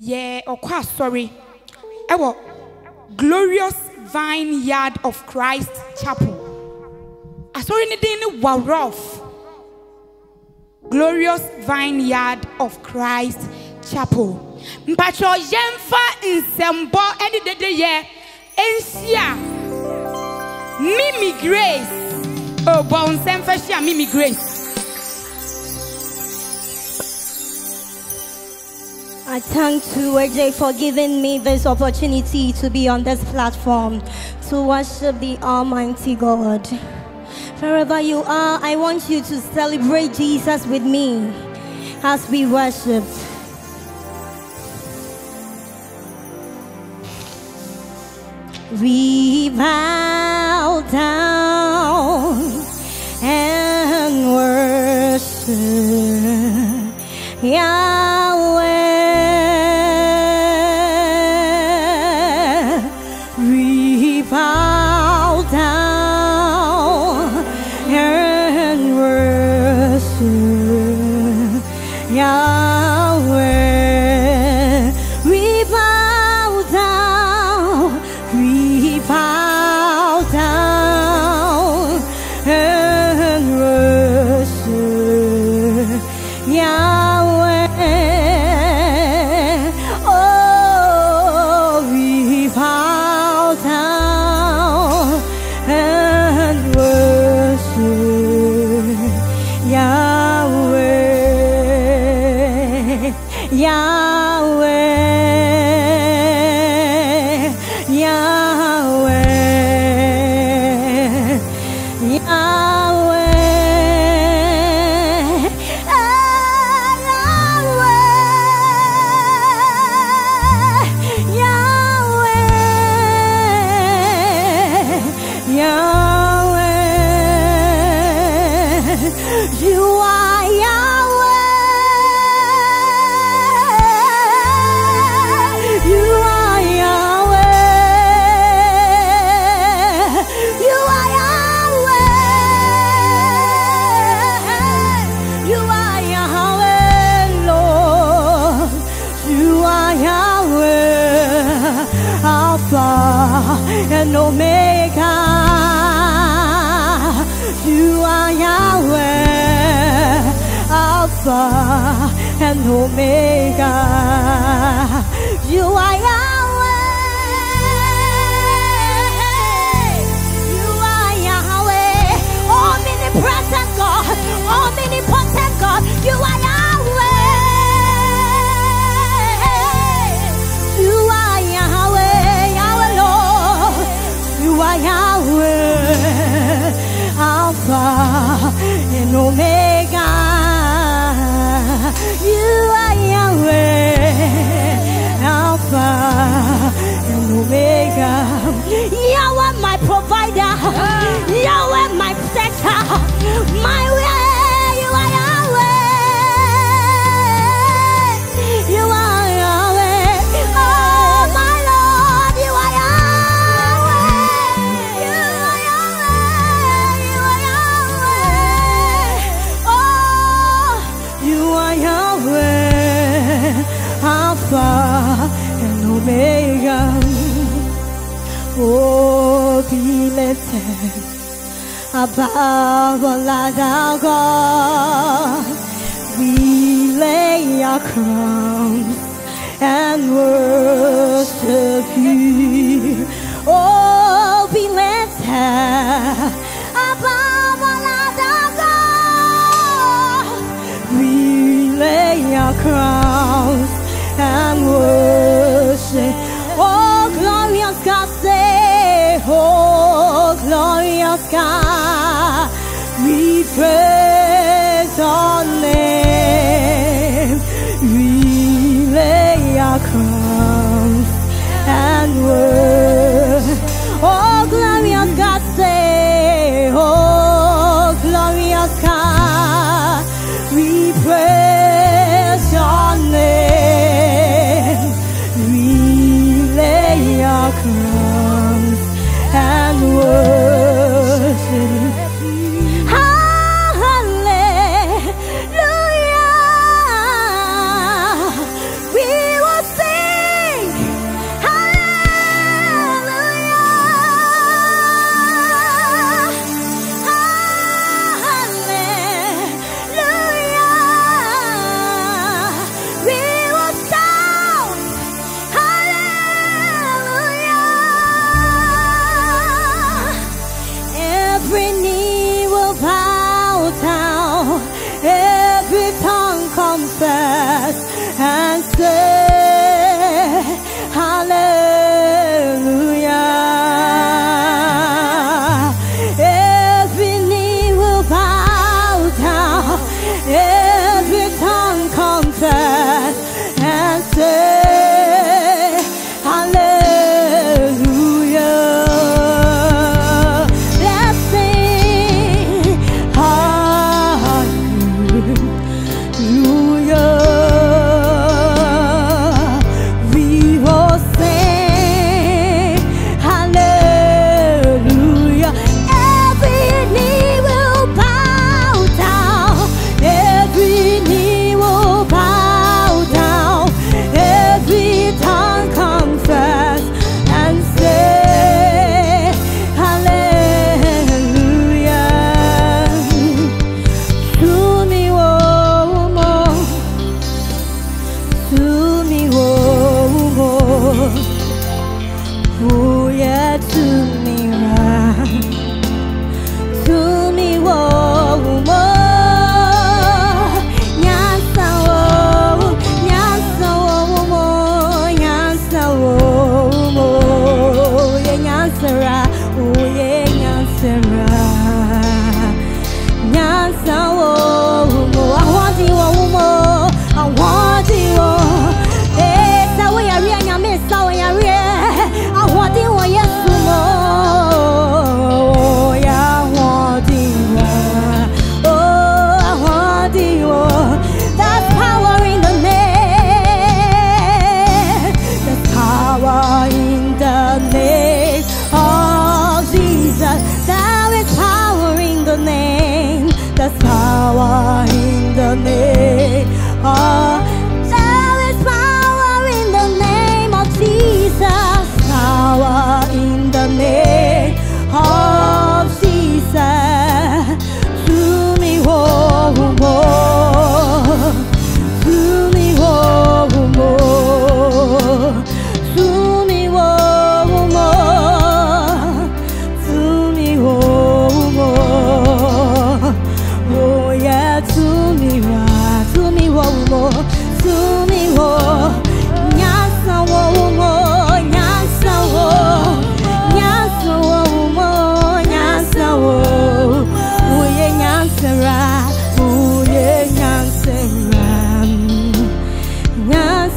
yɛ ɔkɔ asɔre ɛwɔ glorious vine yard of christ chapel. Asɔre ne din ne warof glorious vine yard of christ chapel. Mpatsɔ yɛmfa nsɛmbɔ ɛne dede yɛ nhyia. Mimi grace o bɔ nsɛm fɛ hyia mimi grace. I thank 2AJ for giving me this opportunity to be on this platform to worship the Almighty God. Wherever you are, I want you to celebrate Jesus with me as we worship. We bow down and worship. Yahweh, my provider. Ah. Yahweh, my protector. My way, above all other gods. We lay our crowns and worship you. Oh, be lifted above all other gods. We lay our crowns we praise your name. We lay our crowns and worship. Oh, I said.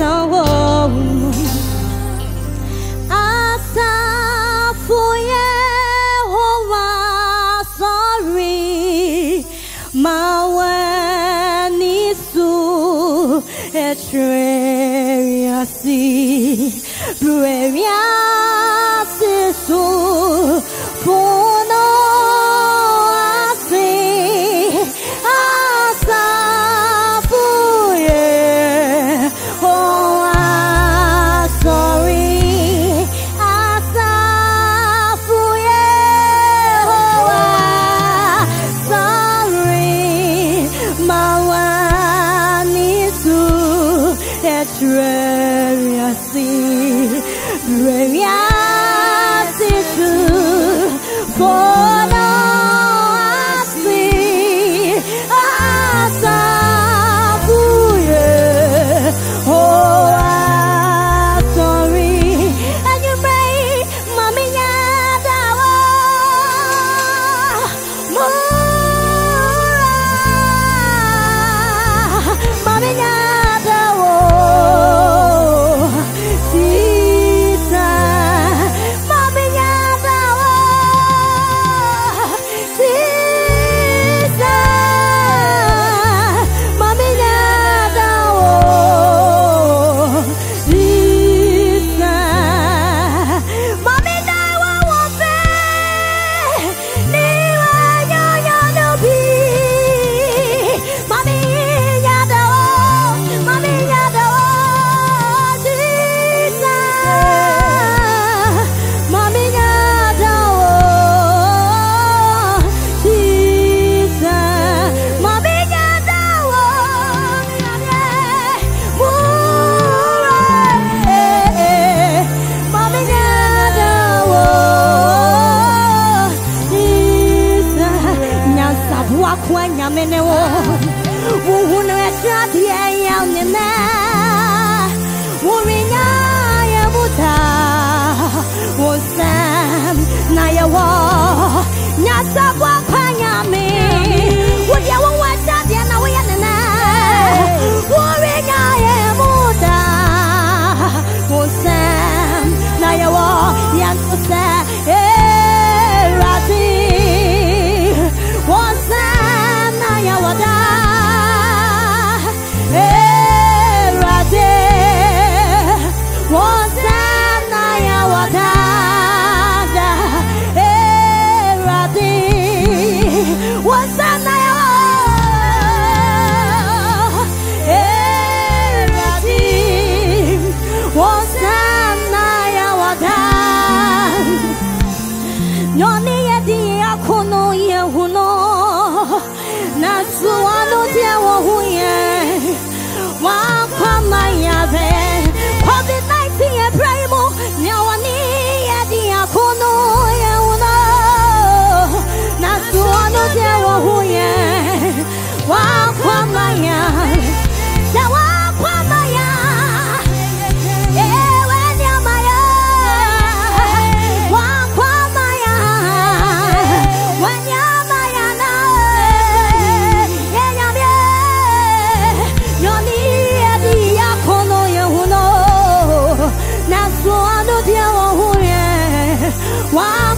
soul.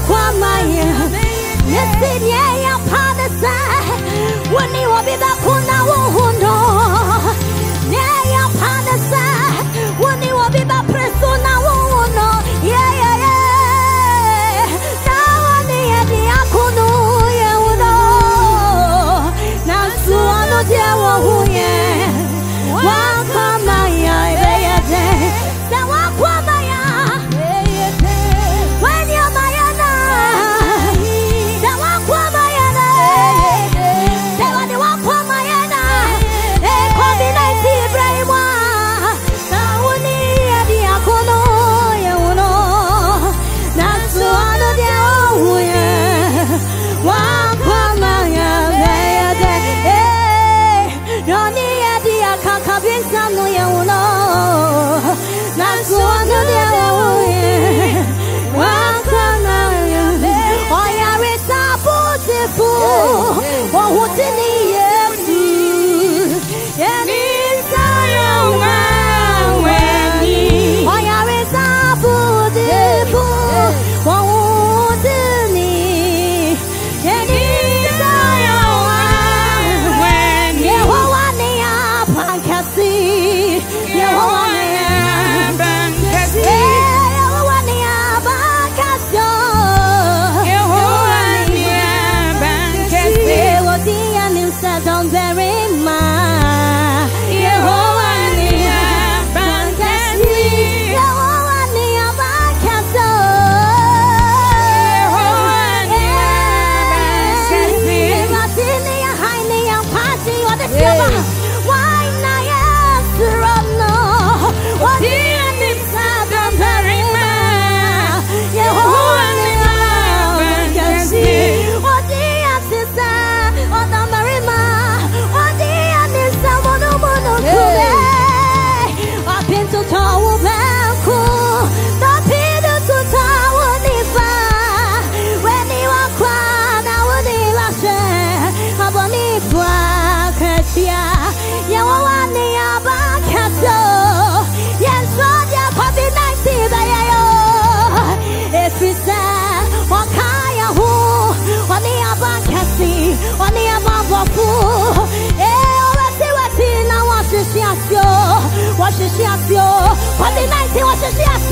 kwa maye, nesiye ya.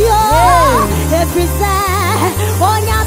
Savior, every sign on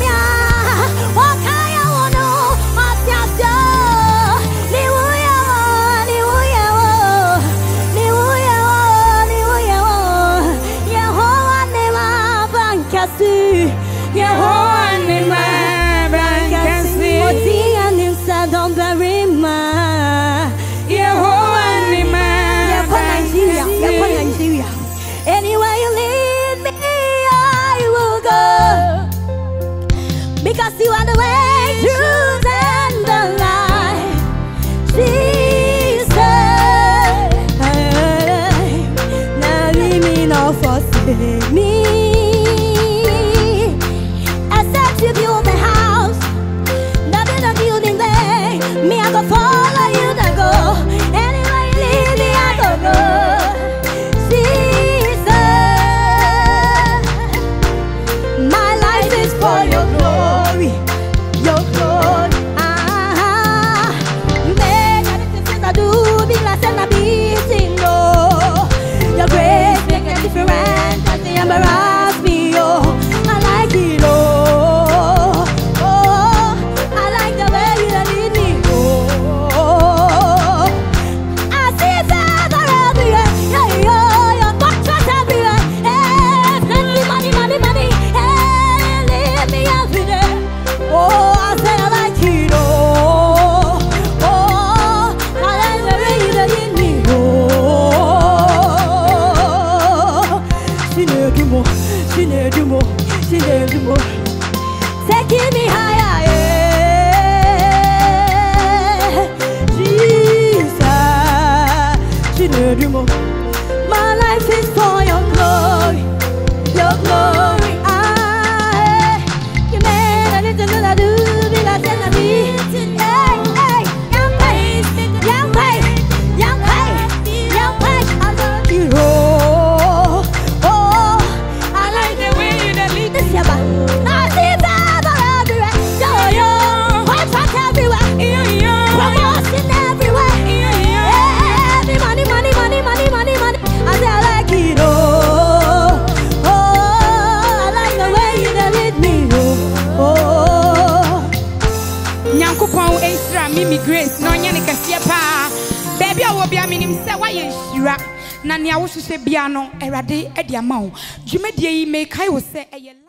yi sɛ wayɛ nhyira. Na nea wohyehyɛ bia no awurade de ama wo. Dwumadie yi mekae wo sɛ ɛyɛ